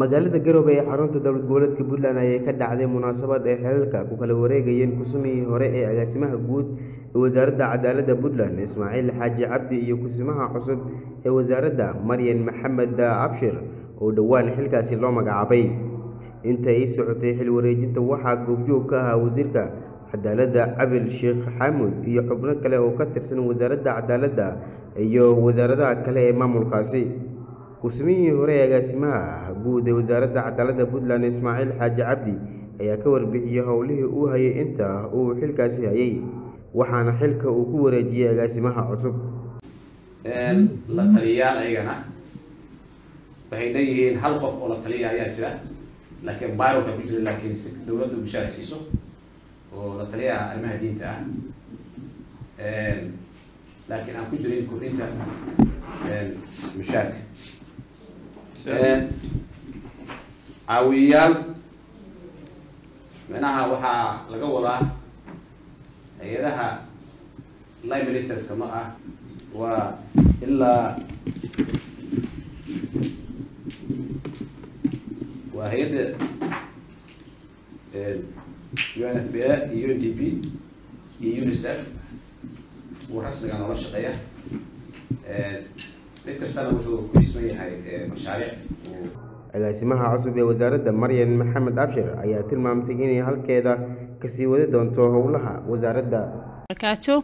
magaalada garowe ee xarunta dowlad goboleedka puntland ayay ka dhacday munaasabad ay xelalka ku kala wareegayeen kusimihii hore ee agaasimaha guud ee wasaaradda cadaaladda puntland ismaaciil xaaji cabdi iyo kusimaha cusub ee wasaaradda maryan maxamed abshir oo dhowaan xilkaasi loo magacaabay. Inta ay socotay xil wareejinta waxaa goobjoog ka ahaa wasiirka cadaaladda cabil sheekh xamuud iyo xubno kale oo ka tirsan wasaaradda cadaaladda iyo wasaaradaha kale ee maamulkaasi kusimihii hore ee agaasimaha guud ee wasaaradda cadaaladda puntland ismaaciil xaaji cabdi ayaa ka warbixiyey howlihii uu hayay inta uu xilkaasi hayay waxaana xilka uu ku wareejiyey agaasimaha cusub. La taliyayaal ayagana waxay leeyihiin hal qof oo la taliya ayaa jira laakiin baarowka ku jira laakiin si dowladda mushaar siiso oo la taliyaha arrimaha diinta ah. Laakiin aan ku jirin kordhinta mushaarka caawiyayaal micnaha waxaa laga wadaa hay'adaha line ministerska ma ah waa ilaa waa hay'adda u n f b a iyo n d p iyo unicef uu rasmiga noola shaqeeya mid kastana wuxuu ku isman yahay mashaariic. Agaasimaha cusub ee wasaaradda maryan maxamed abshir ayaa tilmaamtay inay halkeeda ka sii wadi doonto howlaha wasaaradda. Barkaato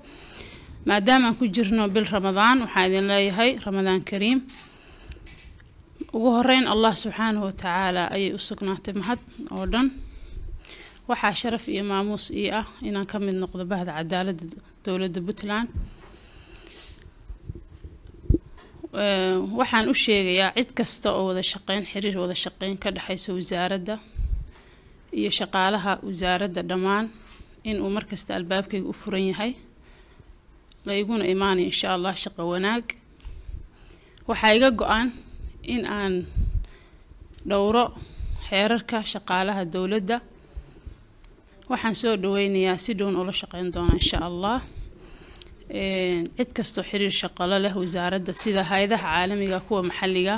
maadaama aan ku jirno bil ramadaan waxaan idin leeyahay ramadaan kariim. Ugu horeyn allah subxaanahu watacaala ayay u sugnaatay mahad oo dhan. Waxaa sharaf iyo maamuus ii ah inaan ka mid noqdo bahda cadaaladda dowladda puntland waxaan u sheegayaa cid kasta oo wada shaqeyn xiriir wada shaqeyn ka dhexeysa wasaaradda iyo shaqaalaha wasaaradda dhammaan inuu markasta albaabkayga u furan yahay. La iguna imaanayo insha allah shaqo wanaag. Waxaa iga go-an in aan dhowro xeerarka shaqaalaha dowladda. Waxaan soo dhaweynayaa si dhown oola shaqeyn doona insha allah cid kastoo xiriir shaqalo leh wasaaradda sida hay'adaha caalamiga kuwa maxalliga.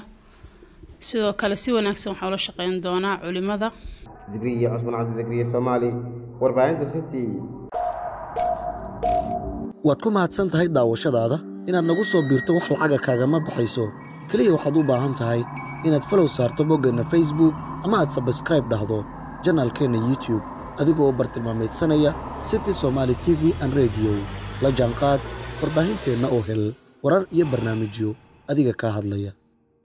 Sidoo kale si wanaagsan waxaa ula shaqeyn doonaa culimada. Zikriya cusman cabdi zikriya soomaali warbaahinta city. Waad ku mahadsan tahay daawashadaada? Inaad nagu soo biirto wax lacaga kaagama baxayso. Keliya waxaad u baahan tahay inaad falow saarto boggeenna facebook ama aad sabskraib dhahdo janaalkeenna youtube. Adigoo bartilmaameedsanaya city somaali t v an rediyo la jaanqaad warbaahinteenna oo hel warar iyo barnaamijyo adiga kaa hadlaya